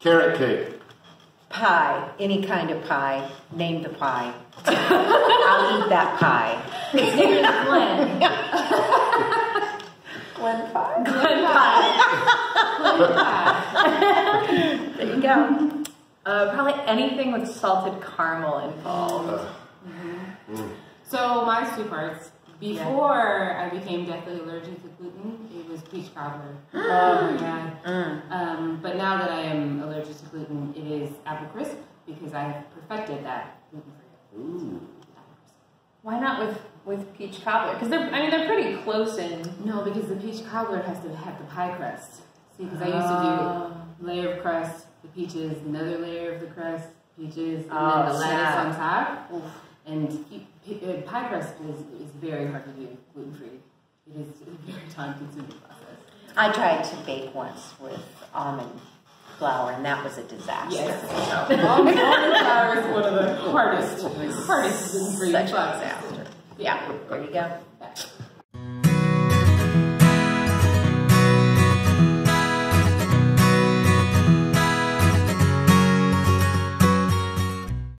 Carrot cake. Pie, any kind of pie. Name the pie. I'll eat that pie. His name is Glenn. Glen pie. Glenn Pie. There you go. Uh, probably anything with salted caramel involved. So my two parts. Before I became deathly allergic to gluten, it was peach cobbler. Oh, yeah. Mm. Um, but now that I am allergic to gluten, it is apple crisp because I have perfected that gluten free. Ooh. Why not with with peach cobbler? Because they're I mean they're pretty close in. No, because the peach cobbler has to have the pie crust. See, because I used to Oh. do layer of crust, the peaches, another layer of the crust, peaches, and Oh, then the lettuce on top. And pe- pe- uh, pie crust is, is very hard to do gluten free. It is a very time consuming process. I tried to bake once with almond flour, and that was a disaster. Yes. Almond almond flour is one of the hardest, hardest gluten free Such a processes. disaster. Yeah, there you go.